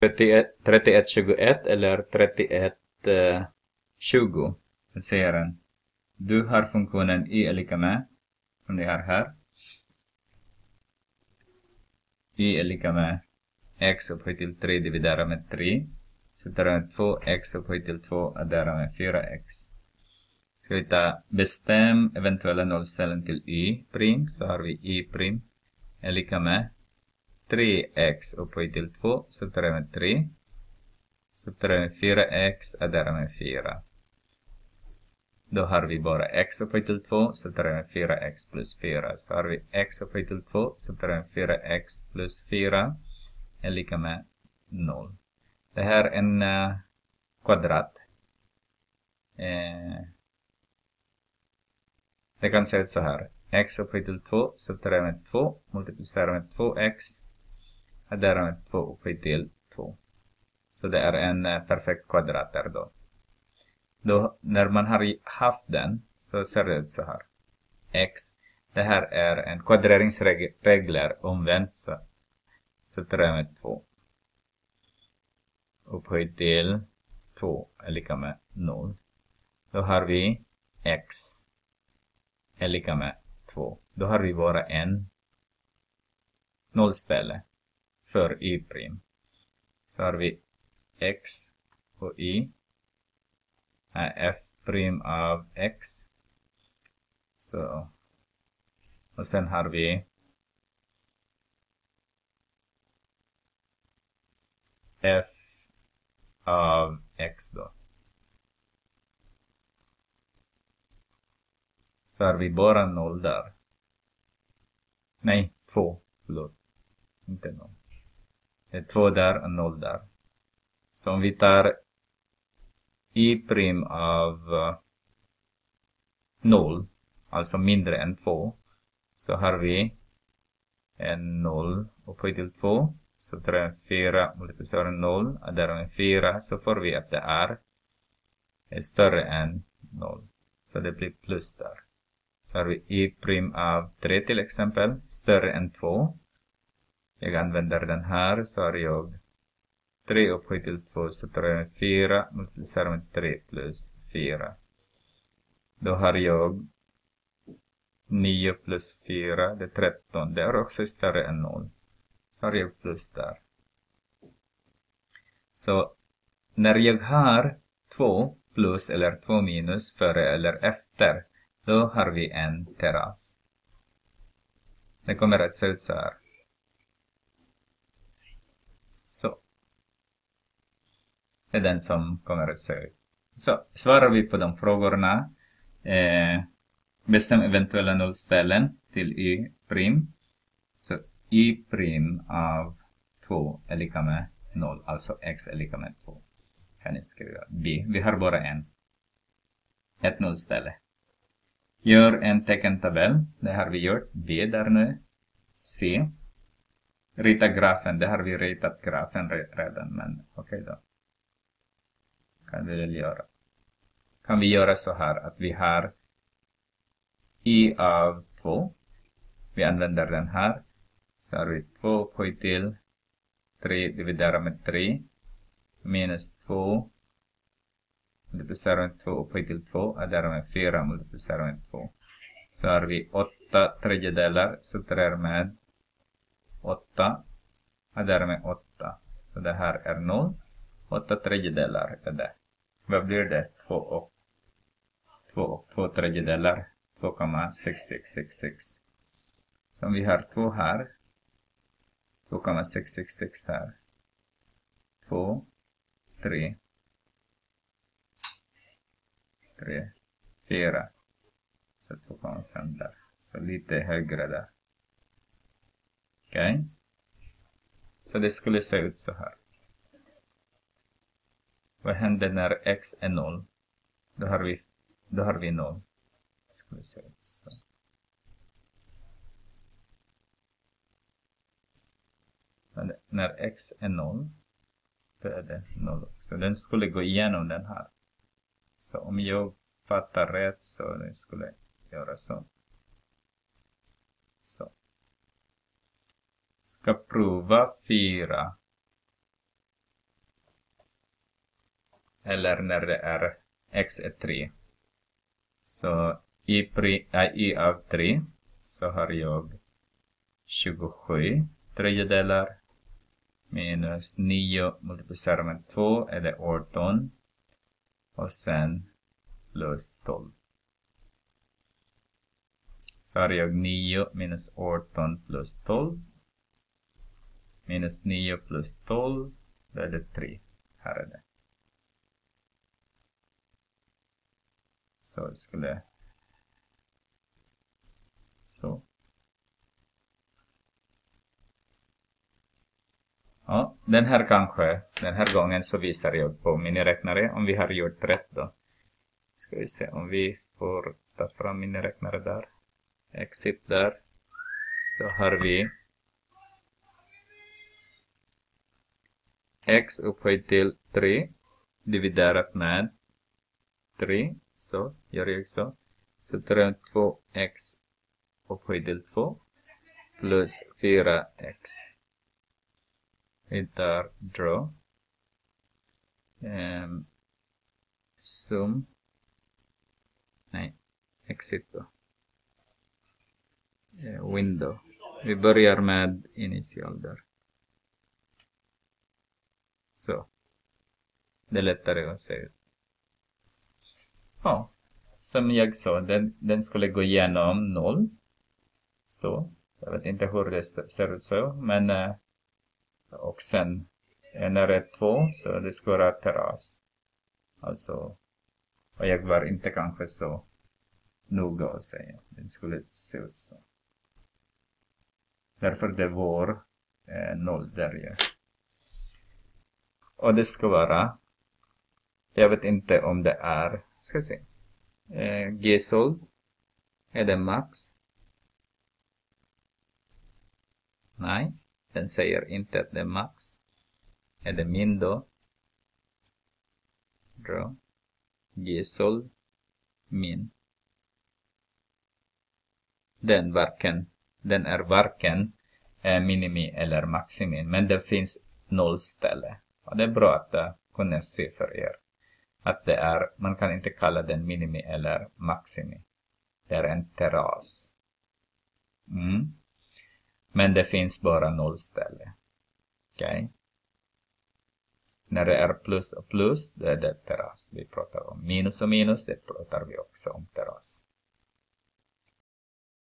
3121 eller 3120. Eh, Jag säger den. Du har funktionen y är lika med, som ni har här. y är lika med x upphöjt till 3 dividerat med 3. Sätter med 2x upphöjt till 2 adderar med 4x. Ska vi ta bestäm eventuella nollställen till y prim så har vi y prim är lika med 3x upphöjt till 2 subtraherar med 3. Subtraherar med 4x adderar med 4. Då har vi bara x upphöjt till 2 subtraherar med 4x plus 4. Så har vi x upphöjt till 2 subtraherar med 4x plus 4 är lika med 0. Det här är en uh, kvadrat. Eh, det kan se ut så här. x upphöjt till 2 subtraherar med 2 multiplicerar med 2x adderar med 2 upphöjt till 2. Så det är en eh, perfekt kvadrat där då. då. När man har haft den så ser det ut så här. x. Det här är en kvadreringsregler omvänt så Så subtraherar med 2 upphöjt till 2 är lika med 0. Då har vi x är lika med 2. Då har vi bara en nollställe för y'. Så har vi x och y är f' av x. Så. Och sen har vi f av x då. Så har vi bara noll där. Nej, två. Förlåt. Inte noll. Är två där och noll där. Så om vi tar i prim av uh, noll, alltså mindre än två, så har vi en noll upphöjt till två. Så tar jag 4 multiplicerar 0, och där med 4, så får vi att det är, är större än 0. Så det blir plus där. Så har vi i prim av 3 till exempel, större än 2. Jag använder den här, så har jag 3 upphöjt till 2, så tar jag 4, multiplicerar med 3 plus 4. Då har jag 9 plus 4, det är 13. Det är också större än 0. Så har jag plus där. Så när jag har 2 plus eller 2 minus före eller efter då har vi en terrass. Det kommer att se ut så här. Så. Det är den som kommer att se ut. Så svarar vi på de frågorna. Eh, bestäm eventuella nollställen till y prim. Så y prim av 2 är lika med 0. Alltså x är lika med 2. Kan ni skriva b. Vi har bara en. Ett nollställe. Gör en teckentabell. Det har vi gjort. B där nu. C. Rita grafen. Det har vi ritat grafen redan, men okej okay då. Kan vi väl göra. Kan vi göra så här att vi har i av 2. Vi använder den här. Så har vi 2 upphöjt till 3 dividerat med 3 minus 2 multiplicerar med 2 upphöjt till 2 adderar med 4 multiplicerar med 2. Så har vi 8 tredjedelar subtraherar med 8 och därmed 8. Så det här är 0. 8 tredjedelar är det. Vad blir det? 2 och 2 och 2 tredjedelar. 2,6666. Så om vi har 2 här. 2,666 här. 2, 3, 3, 4. Så 2,5 där. Så lite högre där. Okej. Okay. Så det skulle se ut så här. Vad händer när x är 0? Då har vi, då har vi 0. Det skulle se ut så. Men när x är 0, då är det 0 också. den skulle gå igenom den här. Så om jag fattar rätt så den skulle göra så. Så. Ska prova fyra. eller när det är x är 3. Så i, pri, äh, i av 3 så har jag 27 tredjedelar minus 9 multiplicerar med 2 är det 18 och sen plus 12. Så har jag 9 minus 18 plus 12. Minus 9 plus 12, då är det 3. Här är det. Så jag skulle... Så. Ja, den här kanske, den här gången så visar jag på miniräknare om vi har gjort rätt då. Ska vi se om vi får ta fram miniräknare där. Exit där. Så har vi x upphöjt till 3 dividerat med 3. Så gör jag så. Så 3 2x upphöjt till 2 plus 4x. Vi tar draw. Um, zoom. Nej, exit då. Uh, window. Vi börjar med initial där. Så. Det är lättare att se. Ja. Som jag sa, den, den skulle gå igenom noll. Så. Jag vet inte hur det ser ut så, men uh, och sen när det är två så det skulle vara terras. Alltså, och jag var inte kanske så noga att säga. Den skulle se ut så. Därför det var eh, noll där ju. Och det ska vara, jag vet inte om det är, ska se, eh, G-sold. Är det max? Nej. Den säger inte att det är max. Är det min då? Draw. Gisol. Min. Den, varken, den är varken eh, minimi eller maximin, men det finns nollställe. Och det är bra att eh, uh, kunna se för er att det är, man kan inte kalla den minimi eller maximi. Det är en terras. Mm. Men det finns bara nollställe. Okej? Okay? När det är plus och plus, då är det terras vi pratar om. Minus och minus, det pratar vi också om terras.